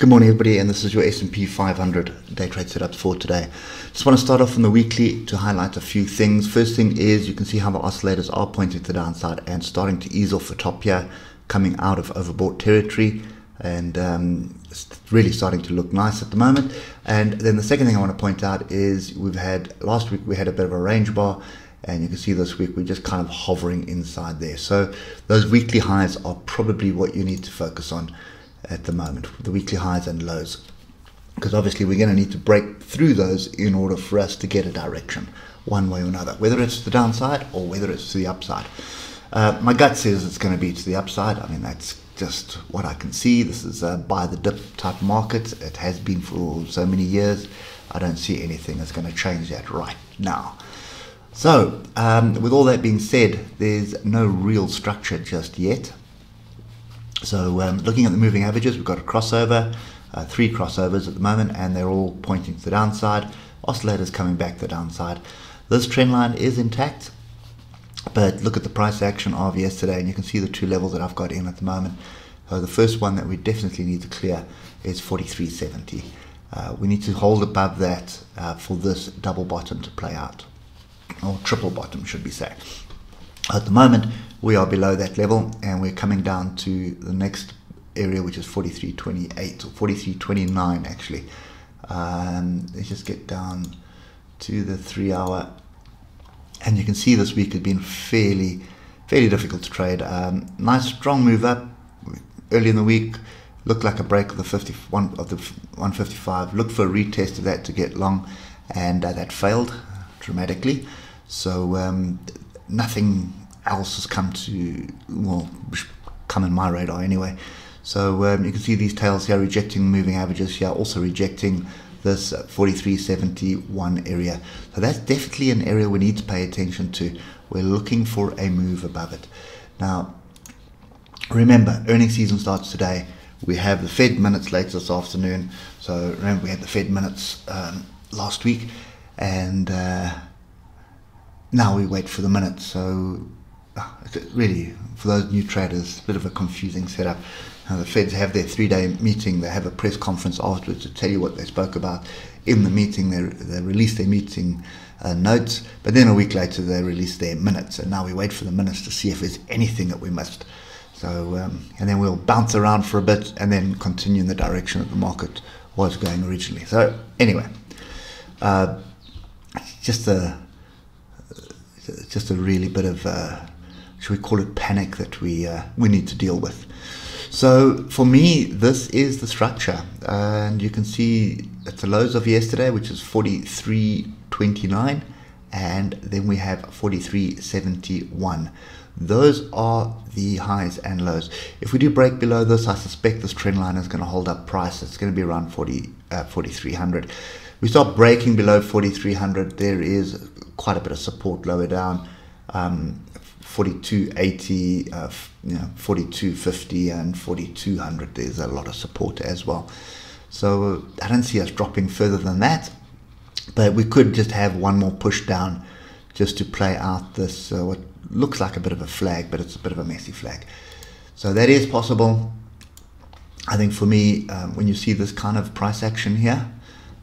Good morning, everybody, and this is your S&P 500 day trade setup for today. Just want to start off on the weekly to highlight a few things. First thing is you can see how the oscillators are pointing to the downside and starting to ease off the top here, coming out of overbought territory, and um, really starting to look nice at the moment. And then the second thing I want to point out is we've had last week we had a bit of a range bar and you can see this week we're just kind of hovering inside there. So those weekly highs are probably what you need to focus on at the moment, the weekly highs and lows. Because obviously we're going to need to break through those in order for us to get a direction, one way or another, whether it's the downside or whether it's to the upside. Uh, my gut says it's going to be to the upside. I mean, that's just what I can see. This is a buy the dip type market. It has been for so many years. I don't see anything that's going to change that right now. So, um, with all that being said, there's no real structure just yet. So um, looking at the moving averages, we've got a crossover, uh, three crossovers at the moment, and they're all pointing to the downside. Oscillators coming back to the downside. This trend line is intact, but look at the price action of yesterday, and you can see the two levels that I've got in at the moment. The first one that we definitely need to clear is 43.70. Uh, we need to hold above that uh, for this double bottom to play out, or triple bottom, should we say. At the moment, we are below that level and we're coming down to the next area, which is 43.28 or 43.29 actually. Um, let's just get down to the three hour. And you can see this week has been fairly, fairly difficult to trade. Um, nice strong move up early in the week. Looked like a break of the 51 of the 155. Looked for a retest of that to get long, and uh, that failed dramatically. So um, nothing else has come to well come in my radar anyway. So um, you can see these tails here rejecting moving averages here, also rejecting this 4371 area. So that's definitely an area we need to pay attention to. We're looking for a move above it. Now, remember, earnings season starts today. We have the Fed minutes later this afternoon. So remember, we had the Fed minutes um, last week, and uh, now we wait for the minutes. So really, for those new traders, a bit of a confusing setup. Uh, the Feds have their three-day meeting. They have a press conference afterwards to tell you what they spoke about. In the meeting, they, they release their meeting uh, notes, but then a week later they release their minutes, and now we wait for the minutes to see if there's anything that we missed. So, um, and then we'll bounce around for a bit, and then continue in the direction that the market was going originally. So, anyway, uh, just a just a really bit of uh, should we call it panic that we uh, we need to deal with. So for me, this is the structure, and you can see at the lows of yesterday, which is 43.29, and then we have 43.71. Those are the highs and lows. If we do break below this, I suspect this trend line is going to hold up price. It's going to be around 40, uh, 4,300. We start breaking below 4,300. There is quite a bit of support lower down. Um, 4280, uh, you know, 4250 and 4200. There's a lot of support as well. So I don't see us dropping further than that. But we could just have one more push down just to play out this, uh, what looks like a bit of a flag, but it's a bit of a messy flag. So that is possible. I think for me, um, when you see this kind of price action here,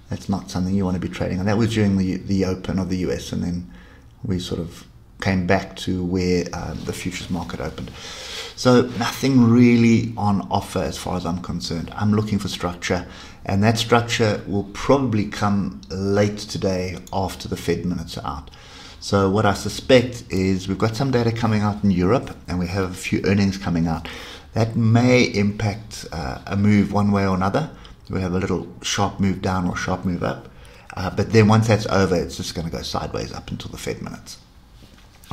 that's not something you want to be trading. And that was during the the open of the US, and then we sort of came back to where um, the futures market opened. So nothing really on offer as far as I'm concerned. I'm looking for structure, and that structure will probably come late today after the Fed minutes are out. So what I suspect is we've got some data coming out in Europe, and we have a few earnings coming out. That may impact uh, a move one way or another. We have a little sharp move down or sharp move up. Uh, but then once that's over, it's just going to go sideways up until the Fed minutes.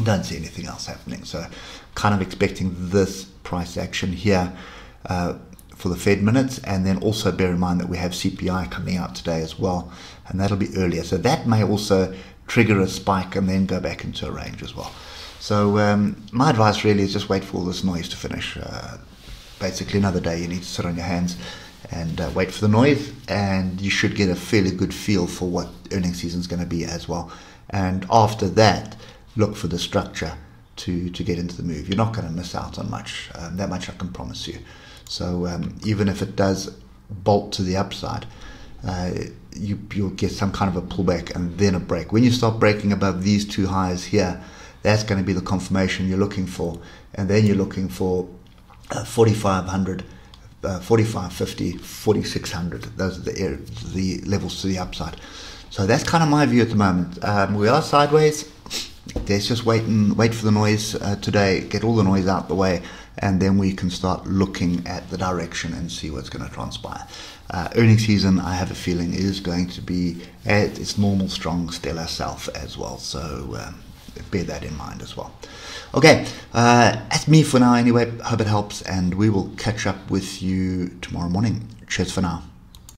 Don't see anything else happening. So, kind of expecting this price action here uh, for the Fed minutes, and then also bear in mind that we have CPI coming out today as well, and that'll be earlier. So that may also trigger a spike and then go back into a range as well. So um, my advice really is just wait for all this noise to finish. Uh, basically, another day you need to sit on your hands and uh, wait for the noise, and you should get a fairly good feel for what earnings season is going to be as well. And after that look for the structure to, to get into the move. You're not going to miss out on much. Um, that much I can promise you. So um, even if it does bolt to the upside, uh, you, you'll get some kind of a pullback and then a break. When you start breaking above these two highs here, that's going to be the confirmation you're looking for. And then you're looking for uh, 4,500, uh, 4,550, 4,600. Those are the, the levels to the upside. So that's kind of my view at the moment. Um, we are sideways. Let's just wait and wait for the noise uh, today, get all the noise out the way, and then we can start looking at the direction and see what's going to transpire. Uh, earnings season, I have a feeling, is going to be at its normal, strong, stellar self as well. So um, bear that in mind as well. Okay, uh, that's me for now anyway. Hope it helps, and we will catch up with you tomorrow morning. Cheers for now.